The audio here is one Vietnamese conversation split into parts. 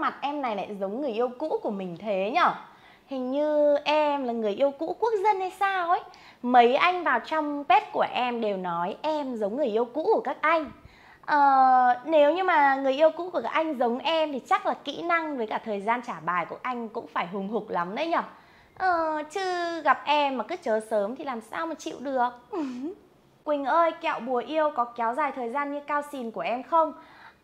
mặt em này lại giống người yêu cũ của mình thế nhở? Hình như em là người yêu cũ quốc dân hay sao ấy? Mấy anh vào trong pet của em đều nói em giống người yêu cũ của các anh. Ờ, nếu như mà người yêu cũ của các anh giống em thì chắc là kỹ năng với cả thời gian trả bài của anh cũng phải hùng hục lắm đấy nhở? Ờ, chứ gặp em mà cứ chờ sớm thì làm sao mà chịu được? Quỳnh ơi, kẹo bùa yêu có kéo dài thời gian như cao xìn của em không?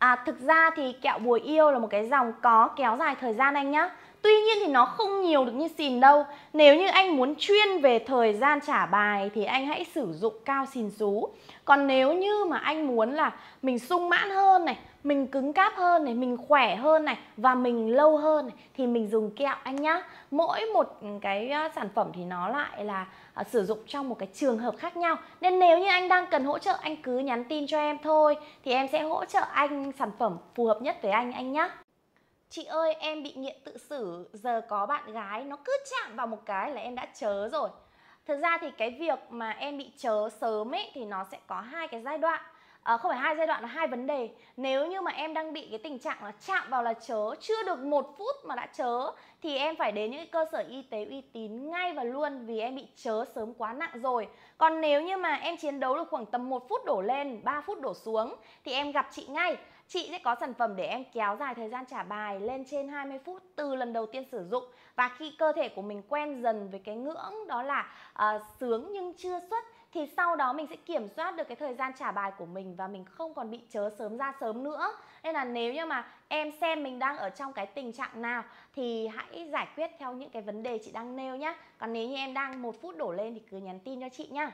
À, thực ra thì kẹo bùa yêu là một cái dòng có kéo dài thời gian anh nhá. Tuy nhiên thì nó không nhiều được như xìn đâu. Nếu như anh muốn chuyên về thời gian trả bài thì anh hãy sử dụng cao xìn xú. Còn nếu như mà anh muốn là mình sung mãn hơn này Mình cứng cáp hơn này, mình khỏe hơn này Và mình lâu hơn này Thì mình dùng kẹo anh nhá. Mỗi một cái ờ, sản phẩm thì nó lại là uh, sử dụng trong một cái trường hợp khác nhau. Nên nếu như anh đang cần hỗ trợ anh cứ nhắn tin cho em thôi Thì em sẽ hỗ trợ anh sản phẩm phù hợp nhất với anh anh nhá. Chị ơi, em bị nghiện tự xử. Giờ có bạn gái, nó cứ chạm vào một cái là em đã chớ rồi. Thực ra thì cái việc mà em bị chớ sớm ấy, Thì nó sẽ có hai cái giai đoạn à, Không phải hai giai đoạn là hai vấn đề. Nếu như mà em đang bị cái tình trạng là chạm vào là chớ Chưa được một phút mà đã chớ Thì em phải đến những cơ sở y tế uy tín ngay và luôn Vì em bị chớ sớm quá nặng rồi. Còn nếu như mà em chiến đấu được khoảng tầm một phút đổ lên 3 phút đổ xuống Thì em gặp chị ngay. Chị sẽ có sản phẩm để em kéo dài thời gian trả bài lên trên 20 phút từ lần đầu tiên sử dụng. Và khi cơ thể của mình quen dần với cái ngưỡng đó là uh, sướng nhưng chưa xuất thì sau đó mình sẽ kiểm soát được cái thời gian trả bài của mình và mình không còn bị chớ sớm ra sớm nữa. Nên là nếu như mà em xem mình đang ở trong cái tình trạng nào thì hãy giải quyết theo những cái vấn đề chị đang nêu nhé còn nếu như em đang một phút đổ lên thì cứ nhắn tin cho chị nhá.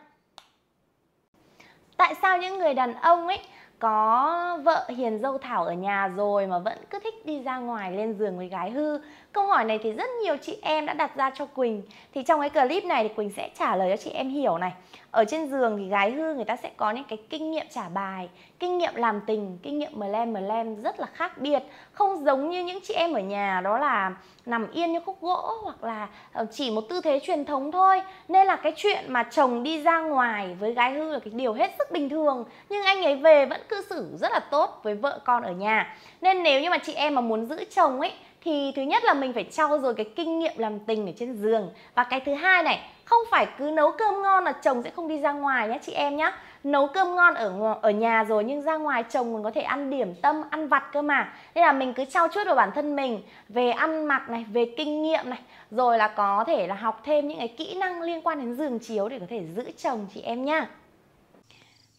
Tại sao những người đàn ông ấy có vợ hiền dâu thảo ở nhà rồi mà vẫn cứ thích đi ra ngoài lên giường với gái hư? Câu hỏi này thì rất nhiều chị em đã đặt ra cho quỳnh. Thì trong cái clip này thì quỳnh sẽ trả lời cho chị em hiểu này. Ở trên giường thì gái hư người ta sẽ có những cái kinh nghiệm trả bài, kinh nghiệm làm tình, kinh nghiệm mờ lem mờ lem rất là khác biệt. Không giống như những chị em ở nhà, đó là nằm yên như khúc gỗ hoặc là ờ, chỉ một tư thế truyền thống thôi. Nên là cái chuyện mà chồng đi ra ngoài với gái hư là cái điều hết sức bình thường. Nhưng anh ấy về vẫn cư xử rất là tốt với vợ con ở nhà. Nên nếu như mà chị em mà muốn giữ chồng ấy, thì thứ nhất là mình phải trau dồi cái kinh nghiệm làm tình ở trên giường. Và cái thứ hai này, không phải cứ nấu cơm ngon là chồng sẽ không đi ra ngoài nhé chị em nhé nấu cơm ngon ở ở nhà rồi nhưng ra ngoài chồng còn có thể ăn điểm tâm, ăn vặt cơ mà. Nên là mình cứ trau chuốt vào bản thân mình về ăn mặc này, về kinh nghiệm này, rồi là có thể là học thêm những cái kỹ năng liên quan đến giường chiếu để có thể giữ chồng chị em nhá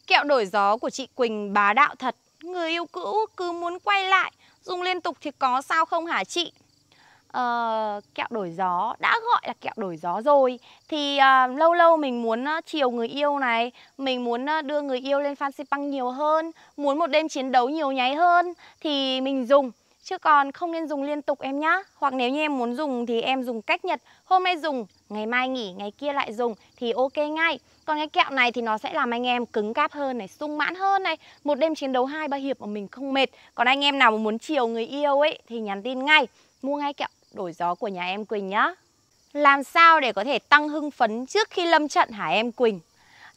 kẹo đổi gió của chị Quỳnh bá đạo thật. Người yêu cũ cứ muốn quay lại dùng liên tục thì có sao không hả chị? Uh, kẹo đổi gió đã gọi là kẹo đổi gió rồi. Thì uh, lâu lâu mình muốn uh, chiều người yêu này mình muốn uh, đưa người yêu lên fancy băng nhiều hơn muốn một đêm chiến đấu nhiều nháy hơn thì mình dùng. Chứ còn không nên dùng liên tục em nhá. Hoặc nếu như em muốn dùng thì em dùng cách nhật. Hôm nay dùng ngày mai nghỉ ngày kia lại dùng thì ok ngay còn cái kẹo này thì nó sẽ làm anh em cứng cáp hơn này, sung mãn hơn này. Một đêm chiến đấu hai ba hiệp mà mình không mệt. Còn anh em nào mà muốn chiều người yêu ấy thì nhắn tin ngay. Mua ngay kẹo, đổi gió của nhà em Quỳnh nhá. Làm sao để có thể tăng hưng phấn trước khi lâm trận hả em Quỳnh?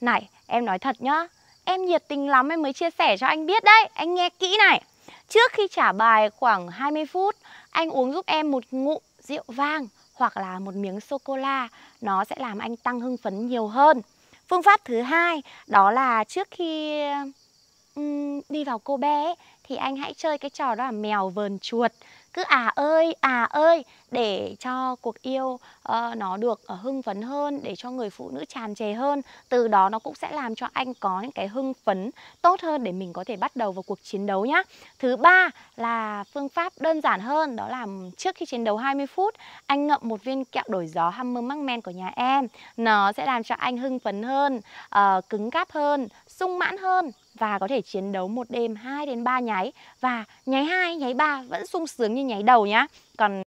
Này, em nói thật nhá. Em nhiệt tình lắm, em mới chia sẻ cho anh biết đấy. Anh nghe kỹ này. Trước khi trả bài khoảng 20 phút, Anh uống giúp em một ngụm rượu vang Hoặc là một miếng sô-cô-la Nó sẽ làm anh tăng hưng phấn nhiều hơn. Phương pháp thứ hai Đó là trước khi um, đi vào cô bé thì anh hãy chơi cái trò đó là mèo vờn chuột. Cứ à ơi à ơi để cho cuộc yêu uh, nó được uh, hưng phấn hơn để cho người phụ nữ tràn trề hơn. Từ đó nó cũng sẽ làm cho anh có những cái hưng phấn tốt hơn để mình có thể bắt đầu vào cuộc chiến đấu nhá. Thứ ba là phương pháp đơn giản hơn đó là trước khi chiến đấu 20 phút anh ngậm một viên kẹo đổi gió Hammer Magmen của nhà em. Nó sẽ làm cho anh hưng phấn hơn uh, cứng cáp hơn sung mãn hơn và có thể chiến đấu một đêm 2 đến 3 nháy và nháy 2, nháy 3 vẫn sung sướng như nháy đầu nhá. Còn